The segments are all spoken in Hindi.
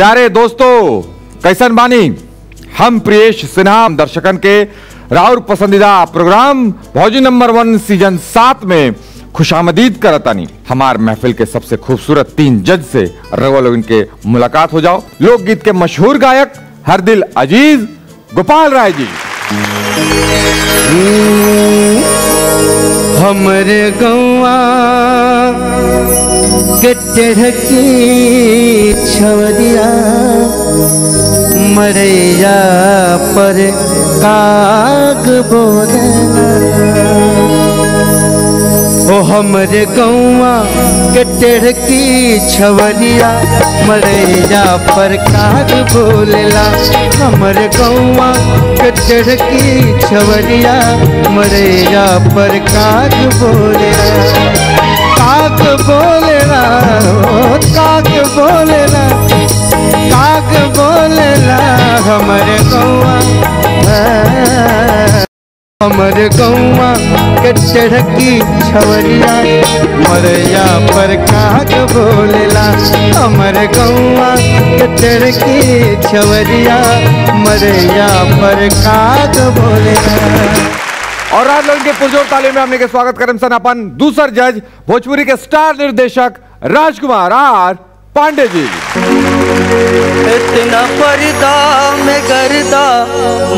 प्यारे दोस्तों, कैसन बानी? हम प्रियेश सिन्हा दर्शकन के राउर पसंदीदा प्रोग्राम, भौजी नंबर वन सीज़न सात में खुशामदीद करतानी। हमार महफिल के सबसे खूबसूरत तीन जज से रवा लोग इनके मुलाकात हो जाओ। लोकगीत के मशहूर गायक हर दिल अज़ीज़, गोपाल राय जी। हमरे गौआ के टेढ़की छवरिया मरैया पर काग बोले ओ हमरे गौआ के टेढ़की छवरिया मरैया पर काग बोलेला। हमरे गौआ के टेढ़की छवरिया मरैया पर काग बोलेला। काग बोलेला बोलेला बोलेला हमरे के चढ़की छवरिया, मरैया पर काग बोलेला के चढ़की छवरिया पर बोलेला और आज लोग के पुरजोर तालीम में हमने के स्वागत करम सन अपन दूसर जज, भोजपुरी के स्टार निर्देशक राजकुमार आर पांडे जी इतना पर्दा में गर्दा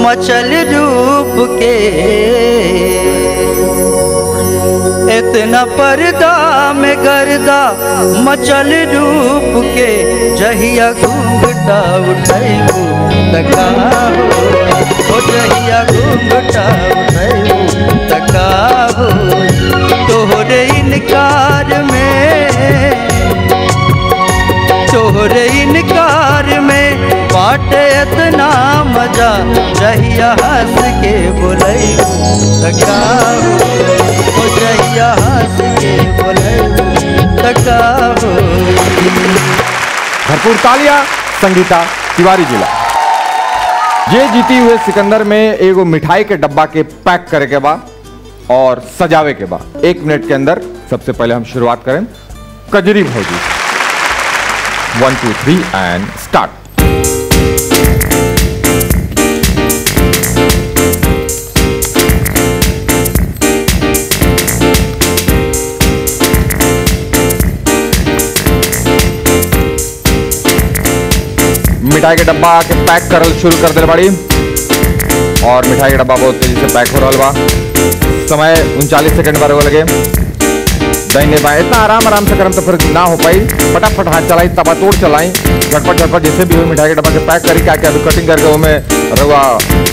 मचल रूप के। इतना पर्दा में गर्दा मचल रूप के। जहिया घूंघटा उठैबू तका ओ जहिया घूंघटा उठैबू तका जहिया हंस के बोलै तका हो जहिया हंस के भरपूर तालियाँ, संगीता तिवारी जिला ये जीती हुए सिकंदर में एगो मिठाई के डब्बा के पैक करे के बाद और सजावे के बाद एक मिनट के अंदर सबसे पहले हम शुरुआत करें। कजरी भौजी one two three and start मिठाई के डब्बा के पैक करल शुरू कर दिल बड़ी। और मिठाई के डब्बा बहुत तेज़ी से पैक हो रहा बा। समय उनचालीस सेकंड बार लगे। दाहिने बाएँ इतना आराम आराम से करम तो फिर ना हो पाई। फटाफट हाथ चलाई तबा तोड़ चलाई। झटपट झटपट जैसे भी हो मिठाई के डब्बा के पैक करी क्या क्या कटिंग करके वो में रवा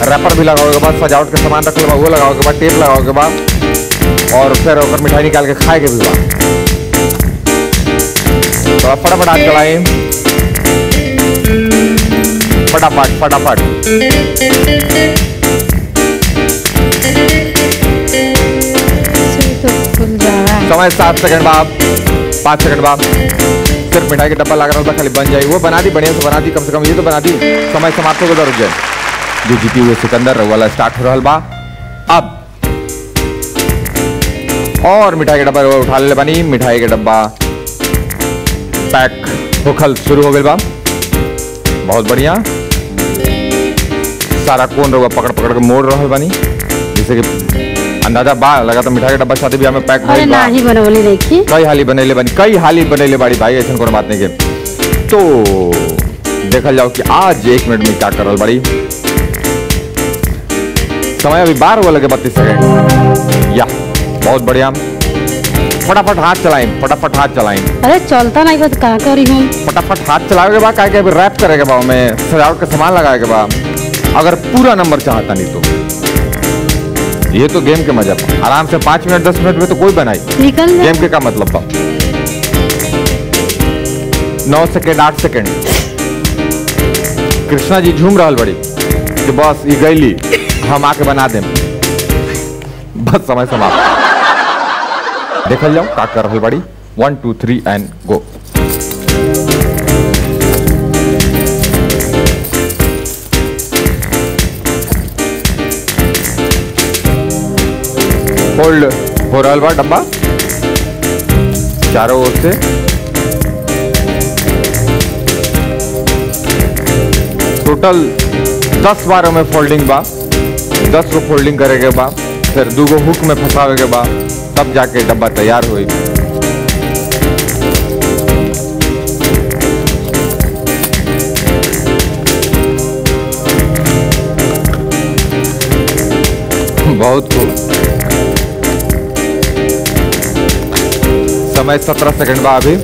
रैपर भी लगाओ के बाद, सजावट के सामान रख लो वो लगाओ के बाद टेप लगाओ के बाद, और फिर ओकर मिठाई निकाल के खाए के भी बा। तो अब फटाफट हाथ चलाई। फटाफट फटाफट। समय सात सेकंड बाद, पाँच सेकंड बाद। सिर्फ़ मिठाई के डब्बा लग रहा था, खाली बन जाए वो बना दी, बढ़िया से बना दी, कम से कम ये तो बना दी। समय समाप्त हो गया रुक जाए। जो जीती हुए सिकंदर वाला स्टार्ट हो रहा बा अब, और मिठाई के डब्बा उठा ले बनी। मिठाई के डब्बा पैक होखल शुरू हो गए बा बहुत बढ़िया। सारा कोन रहुआ पकड़ पकड़ के मोड़ रहा बनी। जैसे कि अंदाज़ा बा लगा तो मिठाई के डब्बा शादी ब्याह में पैक अरे भइल बा। नाही बनवली देखी। कई हाली बनेले बनी कई हाली बनेले बाड़ी भाई ऐसा कोनो बात नहीं के। तो देखल जाओ कि आज एक मिनट में क्या करल बड़ी समय अभी बारह हुआ लगे बत्तीस सेकंड। या बहुत बढ़िया। फटाफट हाथ चलाएँ फटाफट हाथ चलाएँ। अरे चलता नहीं बस का करी हम? फटाफट हाथ चलावे के बाद काहे रैप करे के बाद में सजावट का सामान लगाए के बाद अगर पूरा नंबर चाहता नहीं तो। ये तो गेम के मज़ा बा। आराम से पाँच मिनट दस मिनट में तो कोई बनाई निकल गेम के का मतलब बा नौ सेकेंड आठ सेकेंड। कृष्णा जी झूम रहा बड़ी कि बस ये गैली हम आके बना दे। बस समय समाप्त। देखल जाओ का कर रहल बड़ी one two three and go hold हो रहा बा डब्बा चारों ओर से टोटल दस बार में फोल्डिंग बा। दस गो फोल्डिंग करे के बा। फिर दूगो हुक में फंसावे के बा। तब जाके डब्बा तैयार हुई बहुत खूब समय सत्रह सेकंड बा अभी।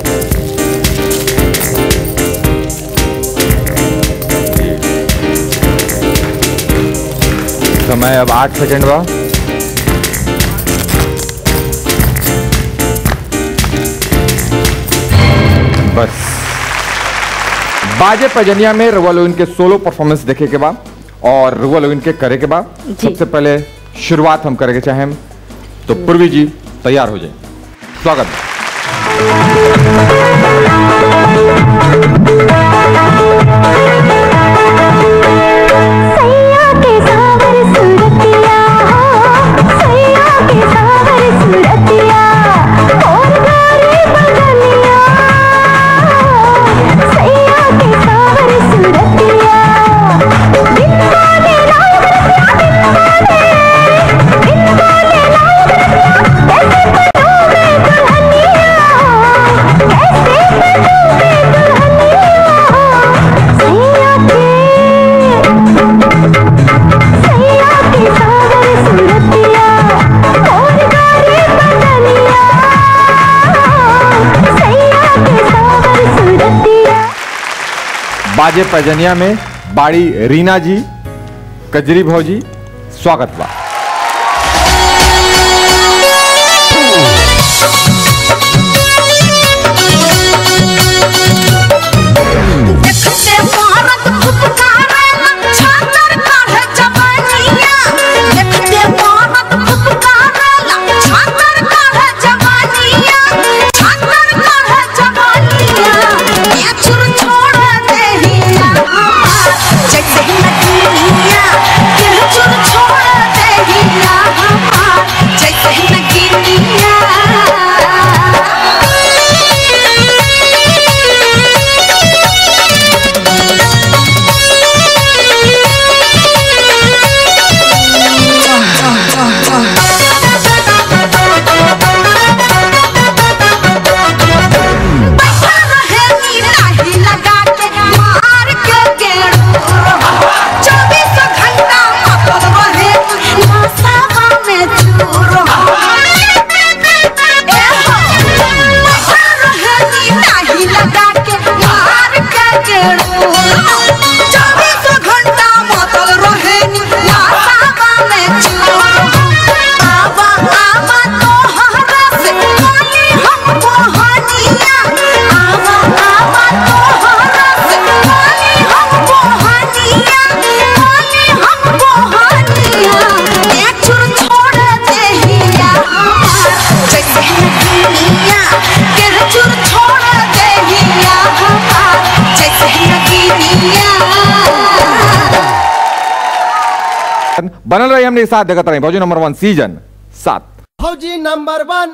समय अब आठ सेकंड बा बस। बाजे पजनिया में लोगन के सोलो परफॉर्मेंस देखे के बाद और लोगन के करे के बाद सबसे पहले शुरुआत हम करे के चाहें तो पूर्वी जी तैयार हो जाए। स्वागत। बा। सैया पजनिया में बाड़ी रीना जी कजरी भौजी स्वागत बा रही साथ देखत रही। भौजी नंबर वन सीज़न सात। फौजी नंबर वन।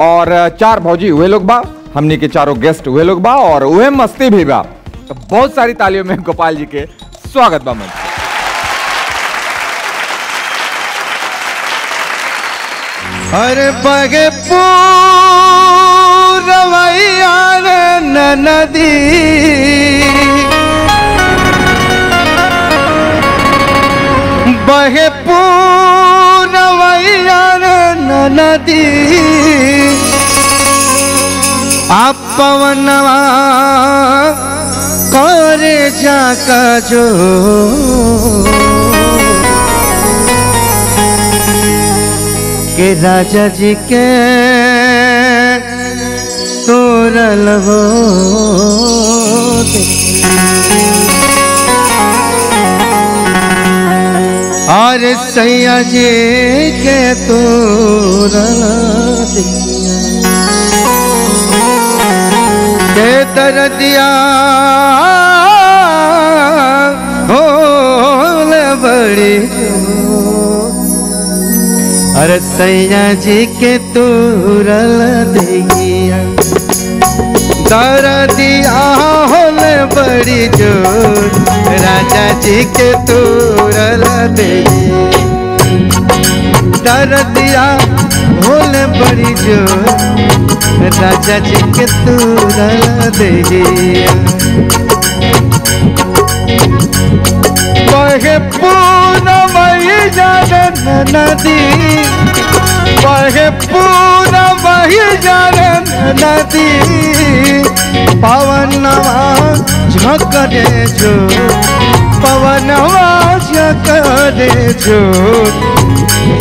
और चार भौजी हुए लोग बा। हमनी के चारों गेस्ट हुए लोग बा और उहे मस्ती भी बा। तो बहुत सारी तालियों में गोपाल जी के स्वागत बा मंच अरे बगे पूरवैया नदी। बहे पूरवैया नदी। आप पवनवा करे जाका जो के राजा जी के तोरल हो। और सैया जी के तोरल के दर्दिया हो बड़ी अरे सैया जी के तूरल दिया। दर्दिया होले बड़ी ज़ोर राजा जी के तोरल दे दरदिया होले बड़ी ज़ोर राजा जी के तोरल दे पूनमई जरन नदी बहे पूनमई जरन नदी। पवनवा झकरे जो पवनवा झकरे जो।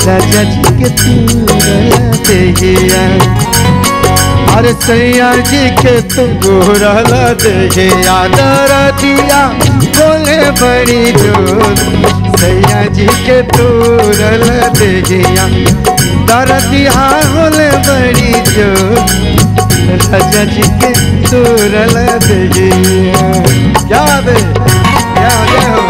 राजा जी के तूरल देहिया। अरे सैया जी के तूरल देहिया दर दिया बोले बड़ी ज़ोर सैया जी के तूरल दर दिया बोले बड़ी ज़ोर, राजा जी के तूरल देहिया याद याद है।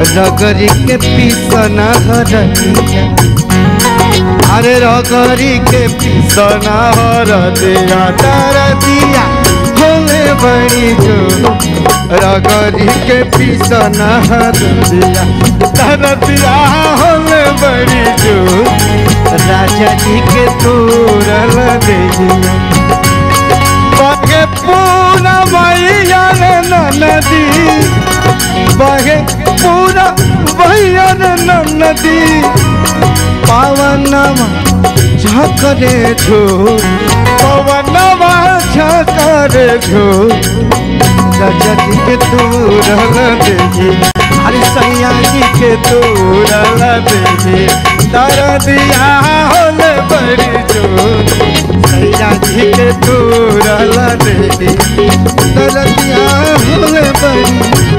रगरी के पीसना हरदिया। अरे रगरी के पीसना हरदिया तर दिया होले बड़ी जो रगरी के पीसना हरदिया तर दिया होले बड़ी जो राजा जी के तोरल देहिया बगे पूरा मैया नदी बगे पूरा रे नदी। पावनमा झकरे झो पवनमा झकरे झो राजा जी के तोरल देही अरे सैया जी के दर दिया होल बड़ी जी। दर सैया जी के दर दिया होल बड़ी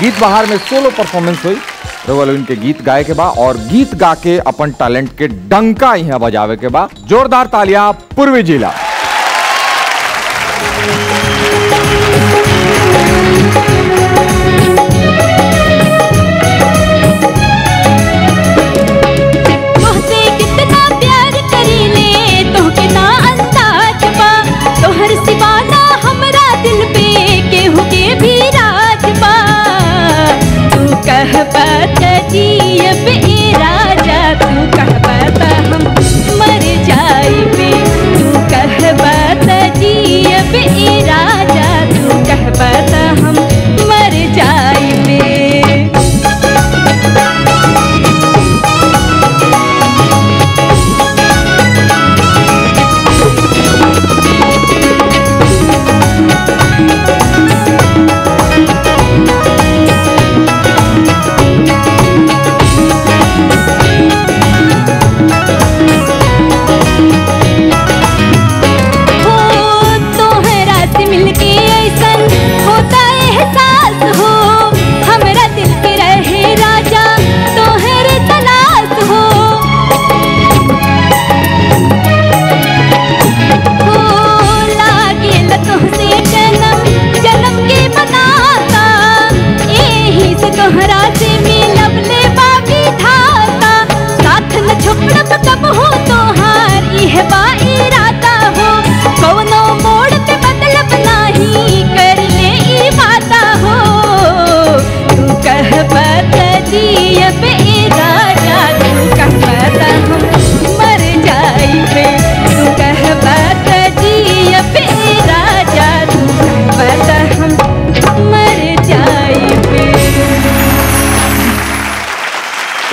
गीत बहार में सोलो परफॉर्मेंस हुई। रउआ के गीत गाए के बा और गीत गा के अपन टैलेंट के डंका यहाँ बजावे के बा। जोरदार तालियाँ पूर्वी जिला। त अब ए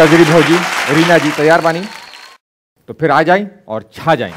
तजरी भौजी रीना जी तैयार बानी। तो फिर आ जाए और छा जाए।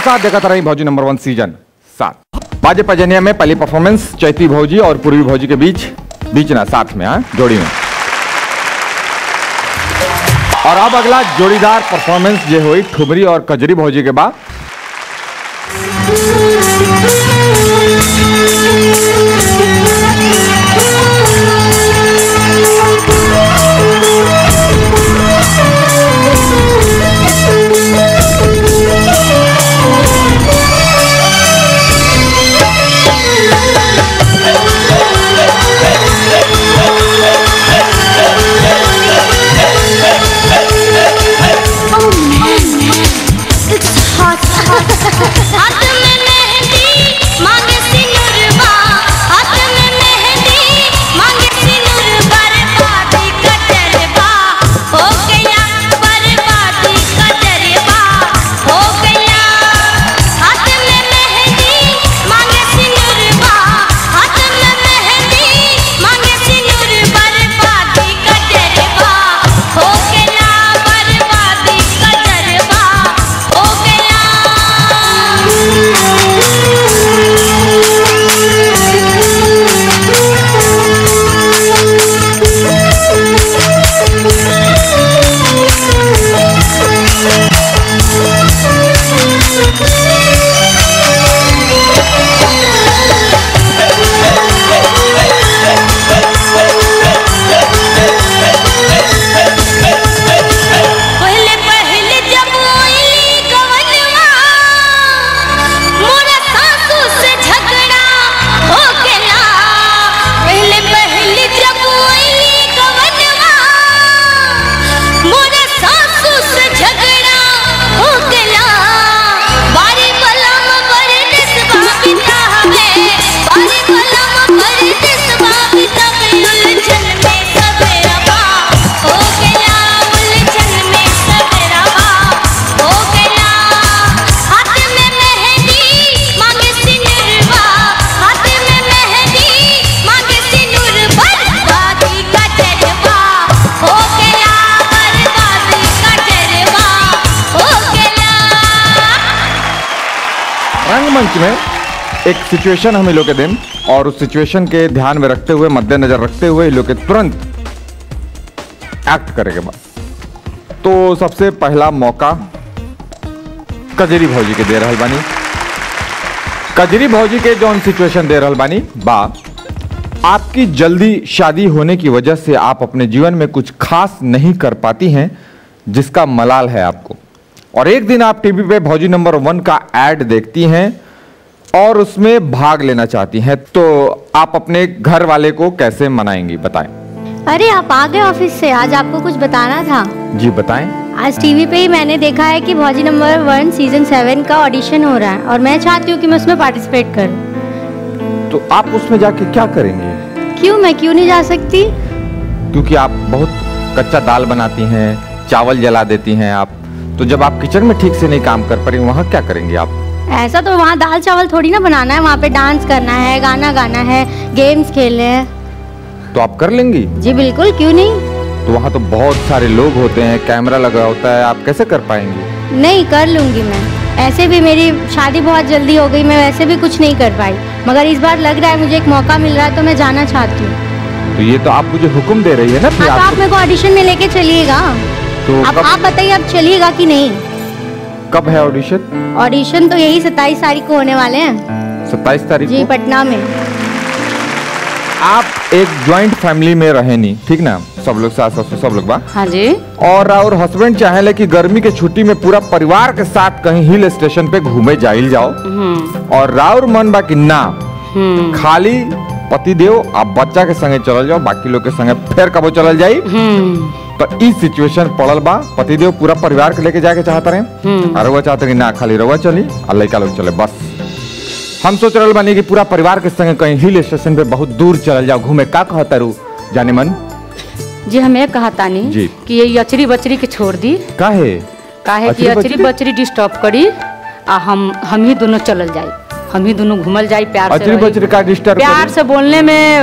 साथ देखा था रही भौजी नंबर वन सीज़न सात बाजे पजनिया में पहली परफॉर्मेंस चैती भौजी और पूर्वी भौजी के बीच बीच ना, साथ में हाँ, जोड़ी में। और अब अगला जोड़ीदार परफॉर्मेंस जो हुई ठुमरी और कजरी भौजी के बाद। एक सिचुएशन हम लोग के दें और उस सिचुएशन के ध्यान में रखते हुए, मद्देनजर रखते हुए इन लोग के तुरंत एक्ट करेंगे बाद तो सबसे पहला मौका कजरी भौजी के दे रहल बानी कजरी भौजी के जौन सिचुएशन दे रहल बानी बा, आपकी जल्दी शादी होने की वजह से आप अपने जीवन में कुछ खास नहीं कर पाती हैं, जिसका मलाल है आपको। और एक दिन आप टीवी पे भौजी नंबर वन का एड देखती हैं और उसमें भाग लेना चाहती हैं तो आप अपने घर वाले को कैसे मनाएँगी बताएँ। अरे आप आ गए ऑफ़िस से आज आपको कुछ बताना था। जी बताएँ। आज टीवी पे ही मैंने देखा है कि भौजी नंबर वन सीज़न सेवन का ऑडिशन हो रहा है और मैं चाहती हूँ कि मैं उसमें पार्टिसिपेट करूँ। तो आप उसमें जाके क्या करेंगे? क्यों मैं क्यों नहीं जा सकती? क्योंकि आप बहुत कच्चा दाल बनाती हैं चावल जला देती हैं आप तो जब आप किचन में ठीक से नहीं काम कर पा रही वहाँ क्या करेंगे आप? ऐसा तो वहाँ दाल चावल थोड़ी ना बनाना है वहाँ पे डांस करना है गाना गाना है गेम्स खेलने हैं। तो आप कर लेंगी? जी बिल्कुल क्यों नहीं? तो वहाँ तो बहुत सारे लोग होते हैं कैमरा लगा होता है आप कैसे कर पाएँगी? नहीं कर लूँगी मैं। ऐसे भी मेरी शादी बहुत जल्दी हो गई मैं वैसे भी कुछ नहीं कर पाई। मगर इस बार लग रहा है मुझे एक मौका मिल रहा है तो मैं जाना चाहती हूँ। तो ये तो आप मुझे हुक्म दे रही है ना हाँ तो आप मेरे को ऑडिशन में लेके चलिएगा। तो अब आप बताइए आप चलिएगा कि नहीं? कब है ऑडिशन ऑडिशन तो यही सत्ताईस तारीख को होने वाले हैं। सत्ताईस तारीख जी पटना में। आप एक ज्वाइंट फैमिली में रहे नहीं ठीक ना? सब लोग सास ससुर सब लोग बा हाँ जी। और और हस्बैंड चाहेले कि गर्मी के छुट्टी में पूरा परिवार के साथ कहीं हिल स्टेशन पे घूमे जाइल जाओ। और राउर मन बा कि ना खाली पति देव आप बच्चा के संगे चलल जाओ बाकी लोग के संगे फिर कबो चलल जाई। तो इस सिचुएशन पड़ल बा। पति देव पूरा परिवार के लेके जाके चाहता रहे। और रउआ चाहते कि ना खाली रउआ चली और लड़का लोग चले बस। हम सोच रहे बानी कि पूरा परिवार के संगे कहीं हिल स्टेशन पे बहुत दूर चलल जाओ घूमे। का कहता रू जाने मन? जी हम ये कहा तानी जी। कि ये अचरी बचरी के छोड़ दी। काहे? काहे कि अचरी बचरी? डिस्टर्ब करी आ हम हम ही दोनों चलल जाई। हम ही दोनों घूमल जाई प्यार अचरी। बचरी का डिस्टर्ब प्यार से बोलने में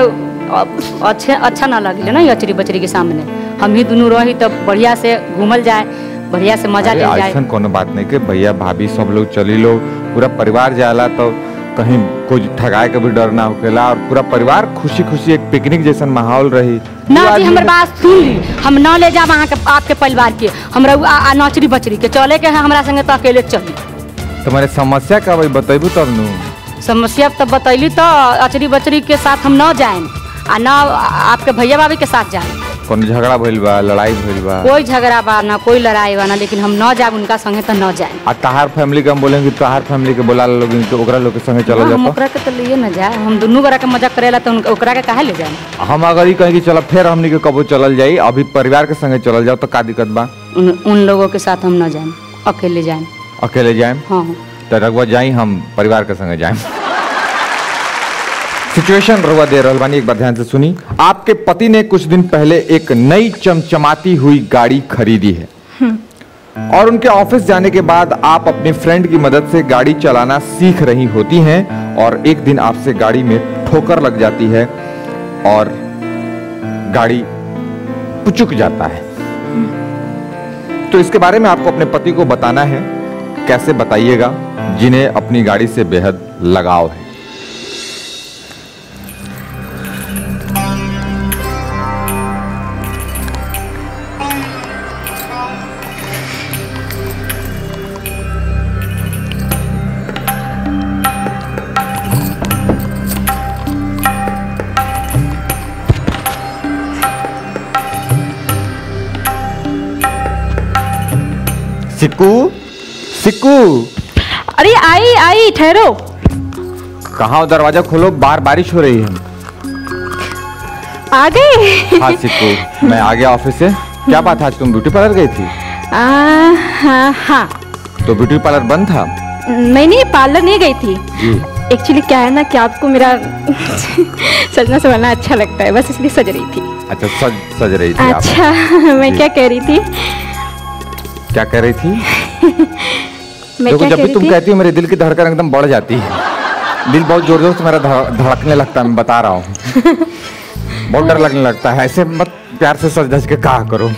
अच्छे अच्छा ना लगे ना ये अचरी बचरी के सामने। हम ही दोनों रही तब बढ़िया से घूमल जाए बढ़िया से मज़ा ले जाए। ऐसन कोनो बात नहीं कि भैया भाभी सब लोग चली लो पूरा परिवार जाला तो कहीं कोई ठगाए के भी डर ना होकेला और पूरा परिवार खुशी खुशी एक पिकनिक जैसा माहौल रही। ना जी हमर बात सुन ली। हम ना ले जाब अहाँ के आपके परिवार के। हमरा नचरी बचरी के। चले के हमरा संगे तो अकेले चली। तुम्हारे समस्या का भाई बतेबू तब नु। समस्या तब बतैली तो अचरी बचरी के साथ हम न जाए आ न आपके भैया भाभी के साथ जाए कोनो झगड़ा भइल बा लड़ाई भइल बा। कोई झगड़ा बा ना कोई लड़ाई बा ना लेकिन हम न जाब उनका संगे तो न जाए। आ तहार फैमिली के हम बोलेंगे तहार फैमिली के बोला लोग तो ओकरा लोग के संगे चलो हम ओकरा के तो लिए न जाए हम दुनू गोरा के मज़ाक करेला तो ओकरा के काहे ले जाए? हम अगर ही कहें कि चलो फिर हमनी के कबो चलल जाई अभी परिवार के संगे चलल जाओ तो का दिक्कत बा? उन, उन लोगों के साथ हम न जाए अकेले जाए अकेले जाएँ हाँ। तो रघुआ जाई हम परिवार के संगे जाएँ सिचुएशन रघुआ दे बानी एक बार ध्यान से सुनी। आपके पति ने कुछ दिन पहले एक नई चमचमाती हुई गाड़ी खरीदी है। और उनके ऑफ़िस जाने के बाद आप अपने फ्रेंड की मदद से गाड़ी चलाना सीख रही होती हैं और एक दिन आपसे गाड़ी में ठोकर लग जाती है और गाड़ी पुचुक जाता है। तो इसके बारे में आपको अपने पति को बताना है। कैसे बताइएगा जिन्हें अपनी गाड़ी से बेहद लगाव है। सिक्कू? सिक्कू। अरे आई आई ठहरो। कहा दरवाज़ा खोलो? बाहर बारिश हो रही है। आ गए। हाँ सिक्कू। मैं आ गया ऑफ़िस से। क्या बात आज तुम ब्यूटी पार्लर गई थी? आ, हाँ हाँ। तो ब्यूटी पार्लर बंद था? मैं नहीं पार्लर नहीं गई थी। एक्चुअली क्या है ना कि आपको मेरा सजना संवरना अच्छा लगता है। बस इसलिए सज रही थी। अच्छा सज सज रही थी अच्छा मैं क्या कह रही थी? क्या कह रही थी? मैं देखो क्या जब भी तुम कहती हो मेरे दिल की धड़कन एकदम बढ़ जाती है। दिल बहुत ज़ोर ज़ोर से मेरा धड़कने लगता है मैं बता रहा हूँ। बहुत डर लगने लगता है। ऐसे मत प्यार से सज धज के कहा करो।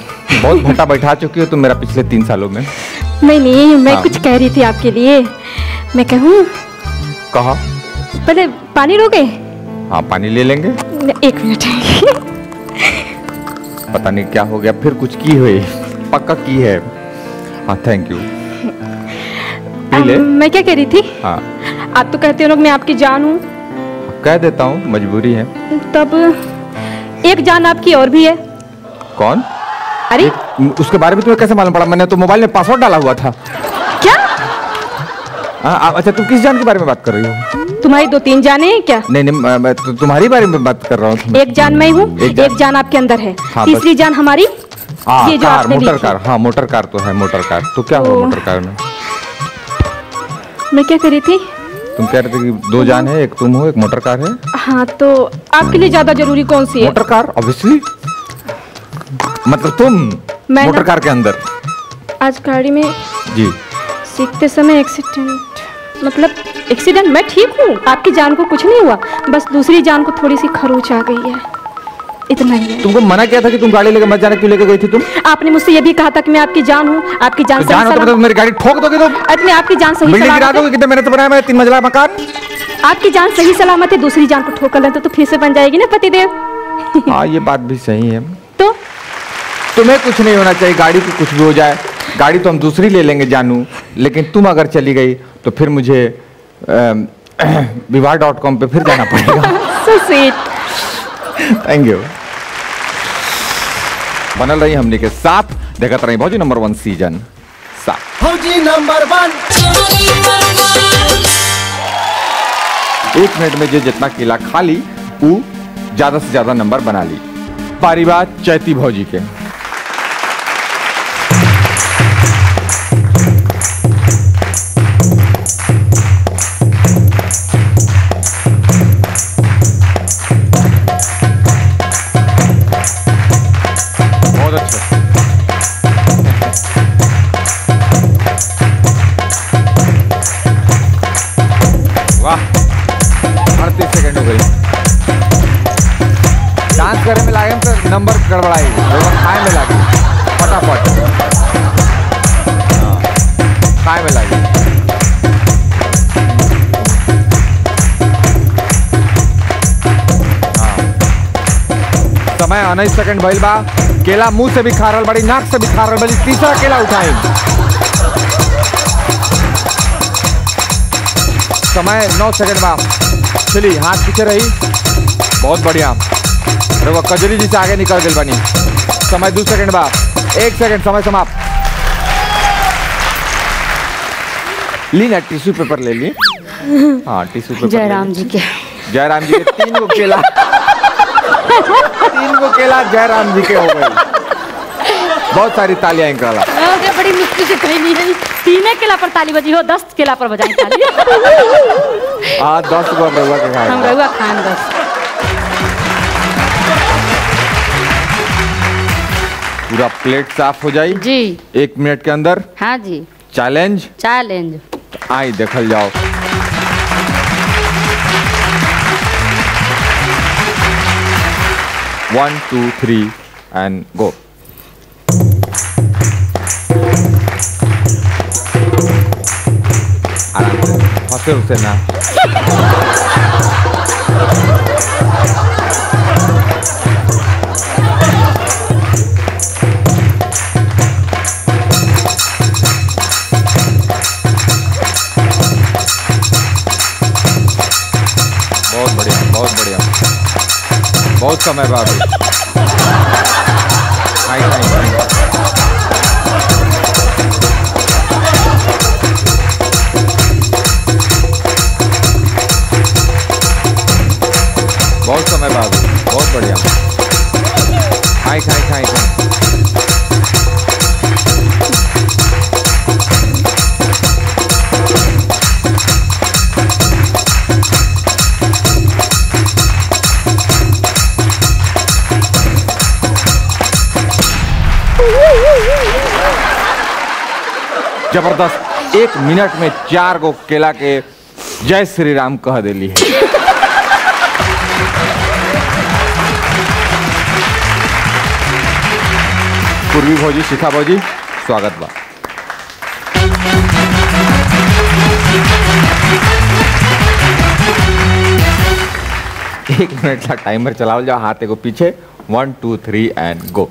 बहुत घंटा बैठा चुकी हो तुम मेरा पिछले तीन सालों में। नहीं नहीं मैं हाँ। कुछ कह रही थी आपके लिए। मैं कहूँ कहा? पहले पानी रोके। हाँ पानी ले लेंगे। एक मिनट। पता नहीं क्या हो गया फिर कुछ की हुई। पक्का की है। हाँ थैंक यू मैं क्या कह रही थी? हाँ. आप तो कहते हो लोग मैं आपकी जान हूँ। कह देता हूँ मजबूरी है। तब एक जान आपकी और भी है। कौन? अरे। उसके बारे में तुम्हें कैसे मालूम पड़ा? मैंने तो मोबाइल में पासवर्ड डाला हुआ था। क्या? हाँ आ- अच्छा तुम किस जान के बारे में बात कर रही हो? तुम्हारी दो तीन जाने हैं क्या? नहीं नहीं मैं- तो तुम्हारी बारे में बात कर रहा हूँ। एक जान मैं हूँ एक एक जान आपके अंदर है। हाँ, तीसरी जान हमारी। हाँ ये जो कार आपने मोटर कार हाँ मोटर कार तो है मोटर कार। तो क्या हुआ मोटर कार में? मैं क्या करी थी? तुम कह रहे थे कि दो जान है एक तुम हो एक मोटर कार है? हाँ तो आपके लिए ज़्यादा ज़रूरी कौन सी है? मोटर कार ऑब्वियसली मतलब तुम मैं मोटर कार के अंदर। आज गाड़ी में जी। सीखते समय एक्सीडेंट मतलब एक्सीडेंट मैं ठीक हूँ आपकी जान को कुछ नहीं हुआ बस दूसरी जान को थोड़ी सी खरोच आ गई है। इतना ही है। तुमको मना किया था कि तुम गाड़ी लेकर मत जाना क्यों लेकर गई थी तुम? तो आपने मुझसे ये भी कहा था कि मैं आपकी जान हूँ आपकी जान जान हो तो मतलब मेरी गाड़ी ठोक दोगे तो? अरे मैं आपकी जान सही बिल्डिंग गिरा दोगे कितने मेहनत बनाया मैंने तीन मंजिला मकान? आपकी जान सही सलामत है दूसरी जान को ठोकर लें तो, तो फिर से बन जाएगी ना पतिदेव। हाँ ये बात भी सही है। तो? तुम्हें कुछ नहीं होना चाहिए गाड़ी को कुछ भी हो जाए। गाड़ी तो हम दूसरी ले लेंगे जानू। लेकिन तुम अगर चली गई तो फिर मुझे विवाह डॉट कॉम पे फिर जाना पड़ेगा। सो स्वीट थैंक यू बनल रही हमने के साथ। देखते रही भौजी नंबर वन सीज़न सात। भौजी नंबर वन। एक मिनट में जो जितना किला खा ली वो ज़्यादा से ज़्यादा नंबर बना ली। पारी बात चैती भौजी के। नंबर गड़बड़ाई। नंबर खाए में लागी। फटाफट। खाए में लागी। हाँ। समय उन्नीस सेकंड भइल बा। केला मुँह से भी खा रहल बड़ी, नाक से भी खा रहल बड़ी। तीसरा केला उठाई। समय नौ सेकंड बा। चली हाथ पीछे रही। बहुत बढ़िया। अरे वो कजरी जी से आगे निकल गई बनी। समय दो सेकंड बा एक सेकंड समय समाप्त। ली ना टिश्यू पेपर ले ली। हाँ टिश्यू पेपर ले ली। जयराम जी के। जयराम जी के तीन गो केला तीन गो केला जयराम जी के हो गए। बहुत सारी तालियाँ इनकला अरे बड़ी मुश्किल से कहीं नहीं है। तीने केला पर ताली बजी हो दस केला पर बजाई ताली। हाँ दस गो रउआ के हम खाए रहुआ खान बस पूरा प्लेट साफ़ हो जाए जी। एक मिनट के अंदर। हाँ जी। चैलेंज चैलेंज आई देखल जाओ। One two three and go आराम से। फंसे उसे ना। बहुत समय बाद बहुत समय बाद बहुत बढ़िया। खाई खाई खाई खाई ज़बरदस्त। एक मिनट में चार गो केला के जय श्री राम कह दिली है। पूर्वी भौजी, शिखा भौजी, स्वागत बा। एक मिनट का टाइमर चलाओ जाओ हाथ को पीछे। One two three and go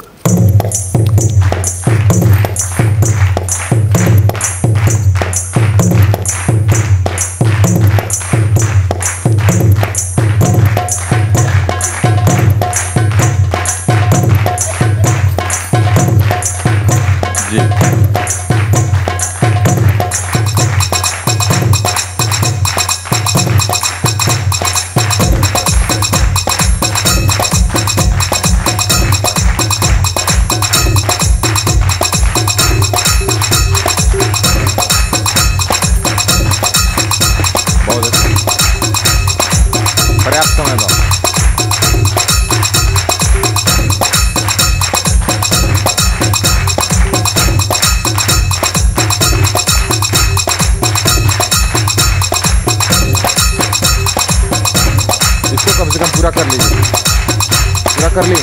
कर ली।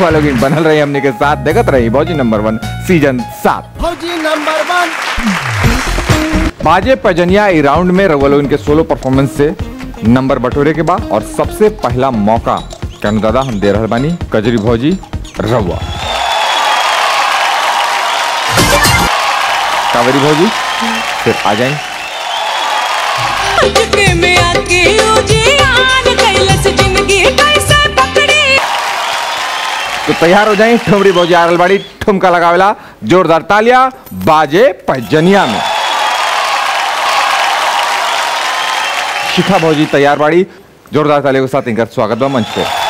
वालों की बनल रही हमने के साथ देखत रही भौजी नंबर वन सीज़न सात। फौजी नंबर वन। बाजे पजनिया राउंड में रवलो इनके सोलो परफॉर्मेंस से नंबर बटोरे के बाद और सबसे पहला मौका कहना दादा हम दे रहे बानी कजरी भौजी रवा कावेरी भौजी फिर आ जाए। तो तैयार हो जाए ठुमरी भौजी आरलबाड़ी ठुमका लगावेला, जोरदार तालिया, बाजे पैजनिया में। शिखा भौजी तैयार बाड़ी जोरदार तालियों के साथ इनका स्वागत बा मंच पे।